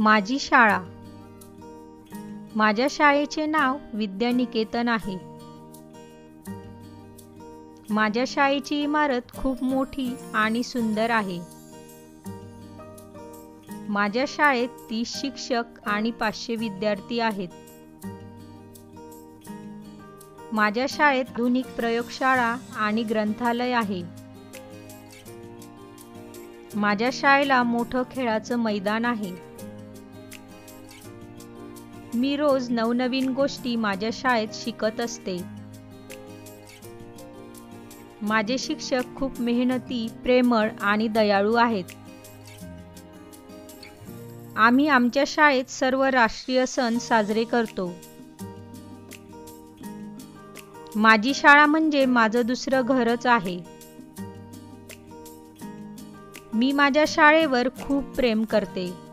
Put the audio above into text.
माझी शाळा. माझ्या शाळेचे नाव विद्यानिकेतन आहे. माझ्या शाळेची इमारत खूप मोठी आणि सुंदर आहे. माझ्या शाळेत तीस शिक्षक आणि पाचशे विद्यार्थी आहेत. माझ्या शाळेत आधुनिक प्रयोगशाळा आणि ग्रंथालय आहे. माझ्या शाळेला मोठं खेळाचं मैदान आहे. मी रोज नवनवीन गोष्टी माझ्या शाळेत शिकत असते. माझे शिक्षक खूप मेहनती प्रेमळ आणि दयाळू आहेत. आम्ही आमच्या शाळेत सर्व राष्ट्रीय सण साजरे करतो. माझी शाळा म्हणजे माझं दुसरं घरच आहे. मी माझ्या शाळेवर खूप प्रेम करते.